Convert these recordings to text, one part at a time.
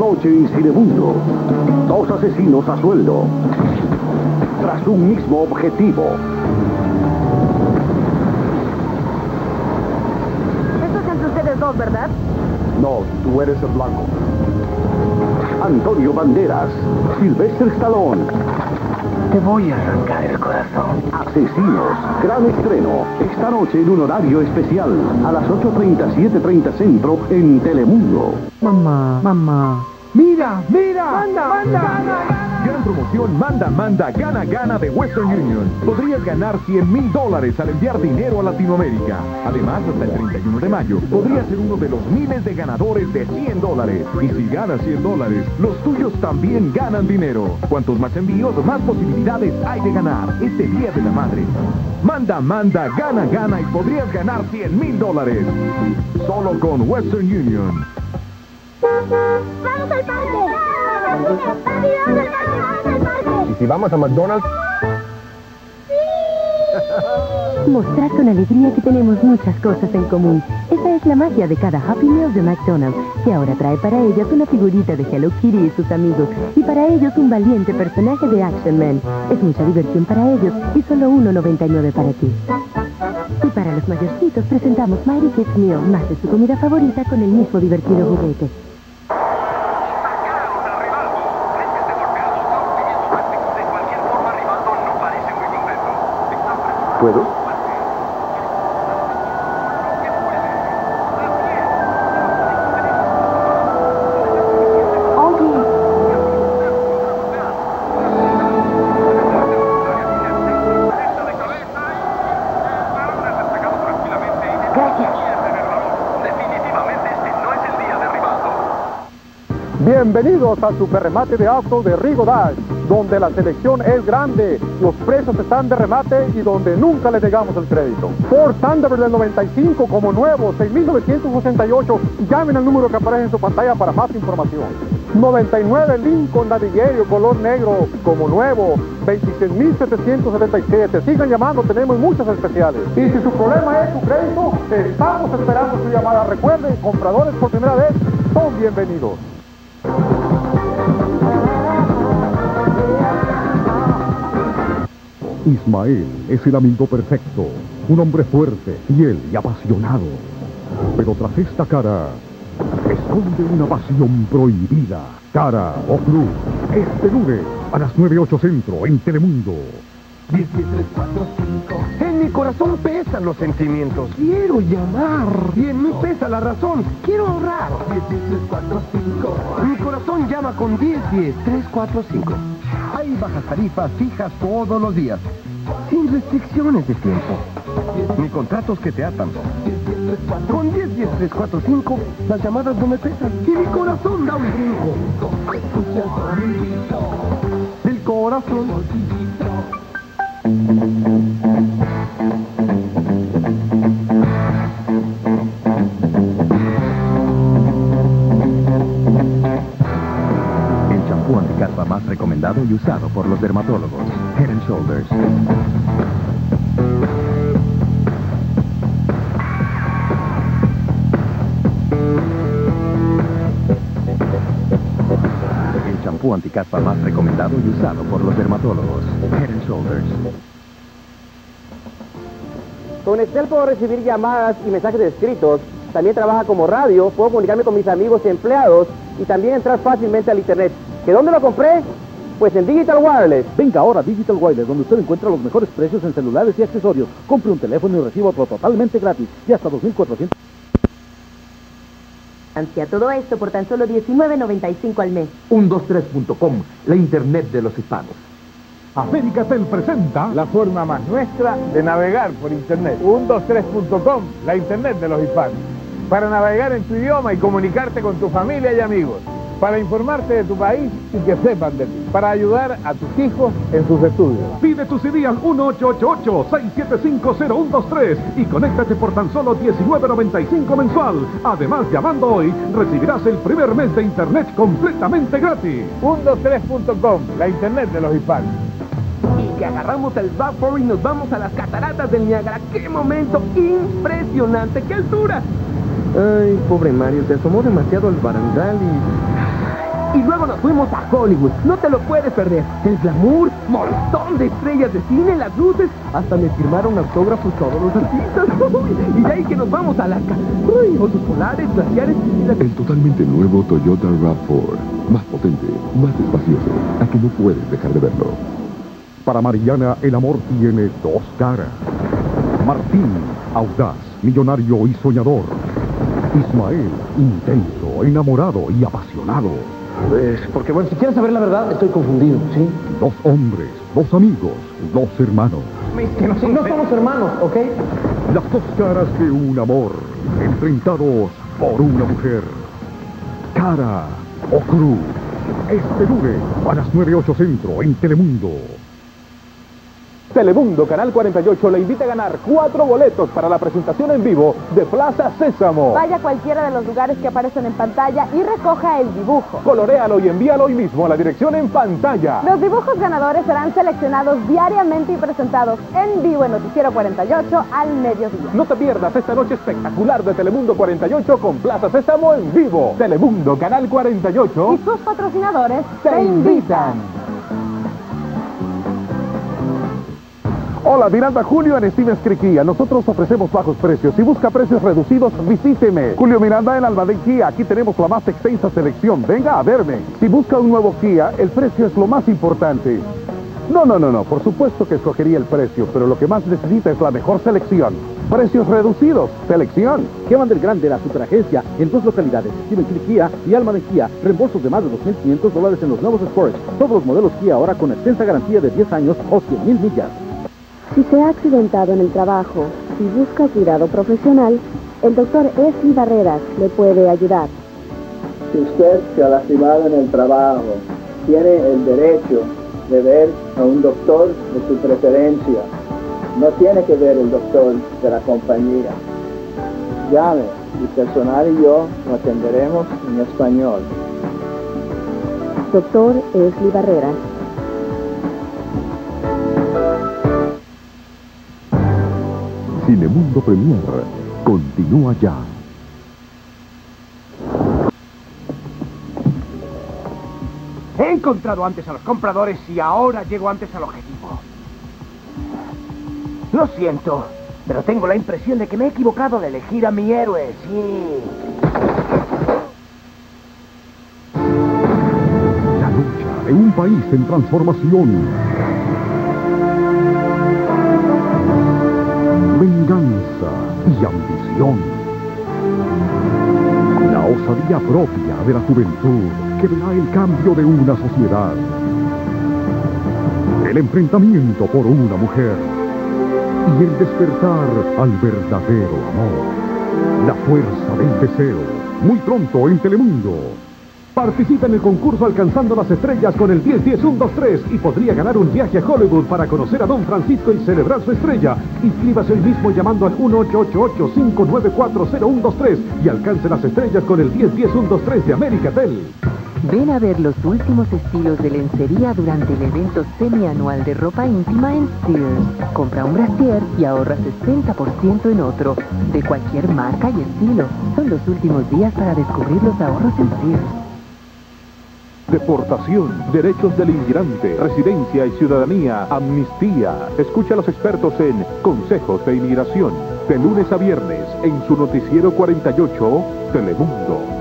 Esta noche en Cinemundo, dos asesinos a sueldo, tras un mismo objetivo. Esto es entre ustedes dos, ¿verdad? No, tú eres el blanco. Antonio Banderas, Sylvester Stallone, Te voy a arrancar el corazón. Asesinos, gran estreno, esta noche en un horario especial, a las 8.30, 7.30 centro, en Telemundo. Mamá, mamá. Mira, mira. Manda, manda. Gran promoción Manda, Manda, Gana, Gana de Western Union. Podrías ganar 100 mil dólares al enviar dinero a Latinoamérica. Además, hasta el 31 de mayo, podrías ser uno de los miles de ganadores de 100 dólares. Y si ganas 100 dólares, los tuyos también ganan dinero. Cuantos más envíos, más posibilidades hay de ganar este Día de la Madre. Manda, manda, gana, gana y podrías ganar 100 mil dólares. Solo con Western Union. ¡Vamos al parque! ¡Papi, vamos al parque! ¡Vamos al parque! ¿Y si vamos a McDonald's? Mostrar con alegría que tenemos muchas cosas en común. Esa es la magia de cada Happy Meal de McDonald's, que ahora trae para ellas una figurita de Hello Kitty y sus amigos, y para ellos un valiente personaje de Action Man. Es mucha diversión para ellos y solo 1.99 para ti. Y para los mayorcitos presentamos Mighty Kids Meal, más de su comida favorita con el mismo divertido juguete. ¿Puedo? Bienvenidos al superremate de autos de Rigo Dash, donde la selección es grande, los precios están de remate y donde nunca le negamos el crédito. Ford Thunderbird del 95 como nuevo, 6.968. Llamen al número que aparece en su pantalla para más información. 99 Lincoln Navigator color negro como nuevo, 26.777. Sigan llamando, tenemos muchos especiales. Y si su problema es su crédito, estamos esperando su llamada. Recuerden, compradores por primera vez son bienvenidos. Ismael es el amigo perfecto, un hombre fuerte, fiel y apasionado. Pero tras esta cara, esconde una pasión prohibida. Cara o Cruz, este lunes a las 9.8 Centro en Telemundo. 10, 10, 3, 4, 5. En mi corazón pesan los sentimientos. Quiero llamar. Y en mí pesa la razón. Quiero ahorrar. 10, 10, 3, 4, 5. Mi corazón llama con 10, 10, 3, 4, 5. Bajas tarifas fijas todos los días. Sin restricciones de tiempo. Ni contratos que te atan. Con 10, 10, 3, 4, 5, las llamadas no me pesan. Y mi corazón da un brinco. Del corazón. Y usado por los dermatólogos. Head and Shoulders. El champú anticarpa más recomendado y usado por los dermatólogos. Head and Shoulders. Con Excel puedo recibir llamadas y mensajes escritos. También trabaja como radio, puedo comunicarme con mis amigos y empleados y también entrar fácilmente al internet. ¿Que dónde lo compré? Pues en Digital Wireless. Venga ahora a Digital Wireless, donde usted encuentra los mejores precios en celulares y accesorios. Compre un teléfono y reciba otro totalmente gratis y hasta 2.400. Ansia todo esto por tan solo $19.95 al mes. 123.com, la internet de los hispanos. Américatel presenta La forma más nuestra de navegar por internet. 123.com, la internet de los hispanos. Para navegar en tu idioma y comunicarte con tu familia y amigos. Para informarte de tu país y que sepan de ti. Para ayudar a tus hijos en sus estudios. Pide tu CD al 1888-675-0123 y conéctate por tan solo $19.95 mensual. Además, llamando hoy, recibirás el primer mes de internet completamente gratis. 123.com, la internet de los hispanos. Y que agarramos el vapor y nos vamos a las cataratas del Niágara. ¡Qué momento impresionante! ¡Qué altura! Ay, pobre Mario, se asomó demasiado al barandal y... Y luego nos fuimos a Hollywood. No te lo puedes perder. El glamour, montón de estrellas de cine, las luces. Hasta me firmaron autógrafos todos los artistas. y de ahí que nos vamos a Alaska. Uy, osos polares, glaciares y la... El totalmente nuevo Toyota RAV4. Más potente, más espacioso. A que no puedes dejar de verlo. Para Mariana, el amor tiene dos caras. Martín, audaz, millonario y soñador. Ismael, intenso, enamorado y apasionado. Pues, porque bueno, si quieres saber la verdad, estoy confundido, ¿sí? Dos hombres, dos amigos, dos hermanos. Que no, no somos hermanos, ¿ok? Las dos caras de un amor, enfrentados por una mujer. Cara o cruz. Este lunes a las 9.08 Centro en Telemundo. Telemundo Canal 48 le invita a ganar cuatro boletos para la presentación en vivo de Plaza Sésamo. Vaya a cualquiera de los lugares que aparecen en pantalla y recoja el dibujo. Coloréalo y envíalo hoy mismo a la dirección en pantalla. Los dibujos ganadores serán seleccionados diariamente y presentados en vivo en Noticiero 48 al mediodía. No te pierdas esta noche espectacular de Telemundo 48 con Plaza Sésamo en vivo. Telemundo Canal 48 Y sus patrocinadores te invitan. Hola, Miranda Julio en Stevens Creek Nosotros ofrecemos bajos precios. Si busca precios reducidos, visíteme. Julio Miranda en Almadén Kia. Aquí tenemos la más extensa selección. Venga a verme. Si busca un nuevo Kia, el precio es lo más importante. No, no, no, no. Por supuesto que escogería el precio, pero lo que más necesita es la mejor selección. Precios reducidos. Selección. Geman del Grande, la superagencia, en dos localidades, Stevens Creek Kia y Alma de Kia. Reembolsos de más de 2.500 dólares en los nuevos Sports. Todos los modelos Kia ahora con extensa garantía de 10 años o 100.000 millas. Si se ha accidentado en el trabajo y busca cuidado profesional, el doctor Esli Barreras le puede ayudar. Si usted se ha lastimado en el trabajo, tiene el derecho de ver a un doctor de su preferencia. No tiene que ver el doctor de la compañía. Llame, mi personal y yo lo atenderemos en español. Doctor Esli Barreras. Cinemundo Premier continúa ya. He encontrado antes a los compradores y ahora llego antes al objetivo. Lo siento, pero tengo la impresión de que me he equivocado de elegir a mi héroe, sí. La lucha de un país en transformación. Ambición. La osadía propia de la juventud que verá el cambio de una sociedad. El enfrentamiento por una mujer y el despertar al verdadero amor. La fuerza del deseo. Muy pronto en Telemundo. Participa en el concurso Alcanzando las Estrellas con el 10-10-1-2-3 y podría ganar un viaje a Hollywood para conocer a Don Francisco y celebrar su estrella. Inscríbase hoy mismo llamando al 1888-594-0123 y alcance las estrellas con el 10-10-1-2-3 de América Tel. Ven a ver los últimos estilos de lencería durante el evento semianual de ropa íntima en Sears. Compra un brasier y ahorra 60% en otro, de cualquier marca y estilo. Son los últimos días para descubrir los ahorros en Sears. Deportación, derechos del inmigrante, residencia y ciudadanía, amnistía. Escucha a los expertos en Consejos de Inmigración, de lunes a viernes, en su noticiero 48, Telemundo.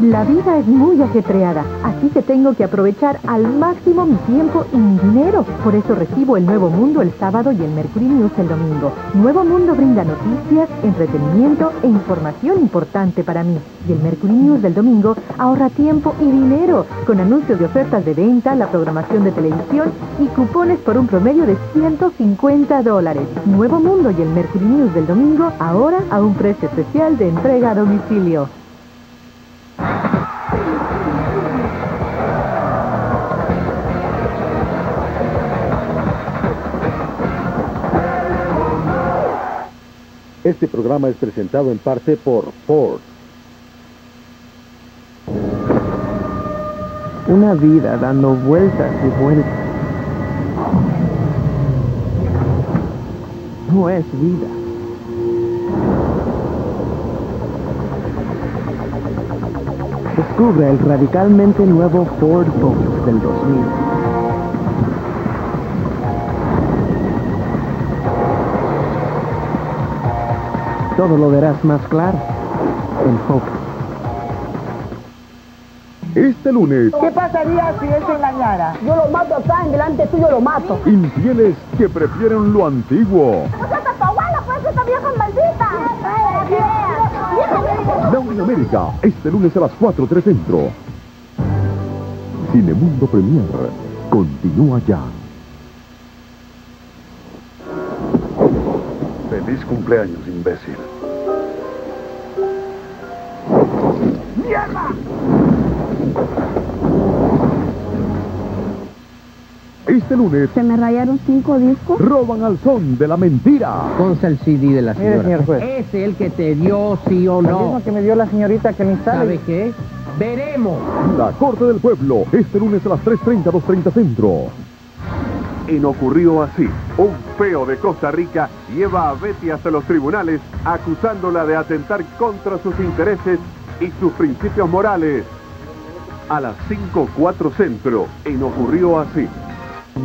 La vida es muy ajetreada, así que tengo que aprovechar al máximo mi tiempo y mi dinero. Por eso recibo el Nuevo Mundo el sábado y el Mercury News el domingo. Nuevo Mundo brinda noticias, entretenimiento e información importante para mí. Y el Mercury News del domingo ahorra tiempo y dinero, con anuncios de ofertas de venta, la programación de televisión y cupones por un promedio de 150 dólares. Nuevo Mundo y el Mercury News del domingo ahora a un precio especial de entrega a domicilio. Este programa es presentado en parte por Ford. Una vida dando vueltas y vueltas. No es vida. Descubre el radicalmente nuevo Ford Focus del 2000. Todo lo verás más claro en Focus. Este lunes, ¿Qué pasaría si él se engañara? Yo lo mato acá, en delante tuyo lo mato. infieles que prefieren lo antiguo. ¡Pues tu abuela, pues, esta vieja maldita! América, este lunes a las 4, 3 Centro. Cinemundo Premier, continúa ya. Feliz cumpleaños, imbécil. ¡Mierda! Este lunes, ¿Se me rayaron cinco discos? roban al son de la mentira. Ponce el CD de la Mire, señora. señor juez. ¿Es el que te dio sí o El no? mismo que me dio la señorita que me instale. ¿Sabe qué? Veremos. La Corte del Pueblo, este lunes a las 3.30, 2.30 Centro. No ocurrió así. Un de Costa Rica lleva a Betty hasta los tribunales acusándola de atentar contra sus intereses y sus principios morales. A las 5.4 Centro. Y no ocurrió así.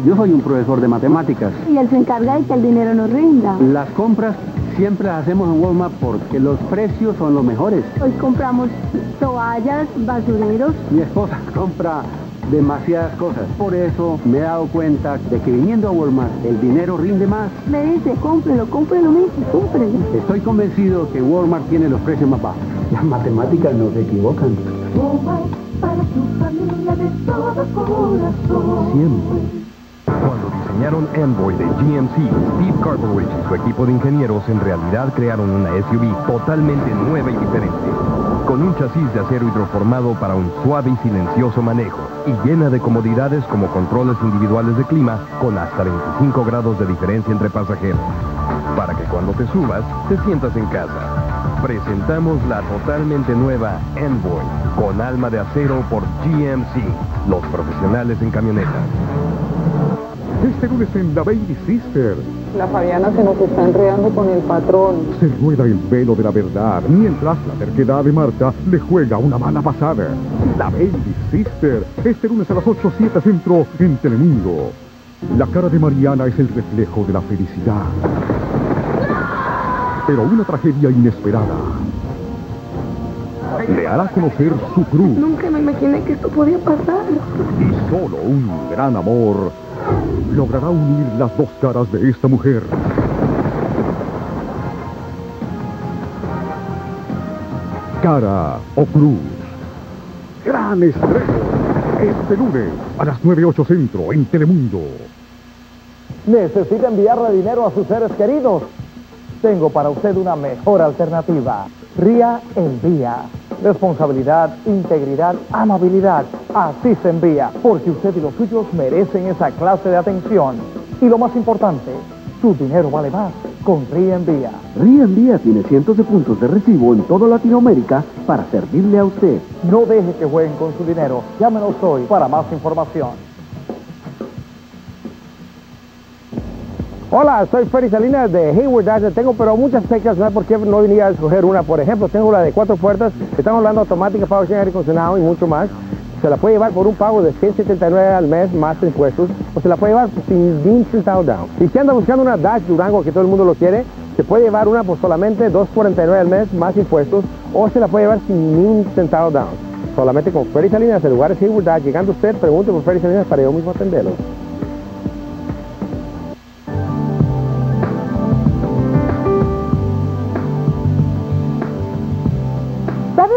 Yo soy un profesor de matemáticas. Y él se encarga de que el dinero nos rinda. Las compras siempre las hacemos en Walmart porque los precios son los mejores. Hoy compramos toallas, basureros. Mi esposa compra demasiadas cosas. Por eso me he dado cuenta de que viniendo a Walmart el dinero rinde más. Me dice, cómprelo, cómprelo, me dice, cómprelo. Estoy convencido que Walmart tiene los precios más bajos. Las matemáticas no se equivocan. para tu familia de todo corazón. Siempre. Cuando diseñaron Envoy de GMC, Steve Cartledge y su equipo de ingenieros en realidad crearon una SUV totalmente nueva y diferente, con un chasis de acero hidroformado para un suave y silencioso manejo, y llena de comodidades como controles individuales de clima con hasta 25 grados de diferencia entre pasajeros, para que cuando te subas te sientas en casa. Presentamos la totalmente nueva Envoy, con alma de acero por GMC, los profesionales en camionetas. Este lunes en La Baby Sister, La Fabiana se nos está enredando con el patrón. se rueda el velo de la verdad, mientras la terquedad de Marta le juega una mala pasada. La Baby Sister, este lunes a las 8, 7 Centro en Telemundo. La cara de Mariana es el reflejo de la felicidad. Pero una tragedia inesperada le hará conocer su cruz. Nunca me imaginé que esto podía pasar. Y solo un gran amor logrará unir las dos caras de esta mujer. Cara o cruz. Gran estreno. Este lunes a las 9.08 Centro en Telemundo. ¿Necesita enviarle dinero a sus seres queridos? Tengo para usted una mejor alternativa. Ría envía. Responsabilidad, integridad, amabilidad. Así se envía, porque usted y los suyos merecen esa clase de atención. Y lo más importante, su dinero vale más con Ría envía. Ría Envía tiene cientos de puntos de recibo en toda Latinoamérica para servirle a usted. No deje que jueguen con su dinero. Llámenos hoy para más información. Hola, soy Freddy Salinas de Hayward Dodge. Tengo pero muchas pecas, ¿sabes por qué no venía a escoger una? Por ejemplo, tengo la de cuatro puertas, estamos hablando automática, power steering, aire acondicionado y mucho más. Se la puede llevar por un pago de 179 al mes más impuestos, o se la puede llevar sin ni un centavo down. Y si anda buscando una Dodge Durango, que todo el mundo lo quiere, se puede llevar una por solamente 249 al mes más impuestos, o se la puede llevar sin ni un centavo down. Solamente con Freddy Salinas, el lugar es Hayward Dodge. Llegando usted, pregunte por Freddy Salinas para yo mismo atenderlo.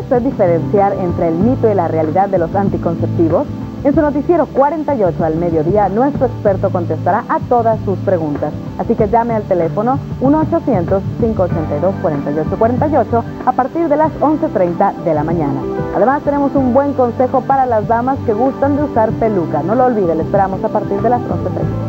Usted diferenciar entre el mito y la realidad de los anticonceptivos? En su noticiero 48 al mediodía, nuestro experto contestará a todas sus preguntas. Así que llame al teléfono 1-800-582-4848 a partir de las 11.30 de la mañana. Además, tenemos un buen consejo para las damas que gustan de usar peluca. No lo olvide, le esperamos a partir de las 11.30.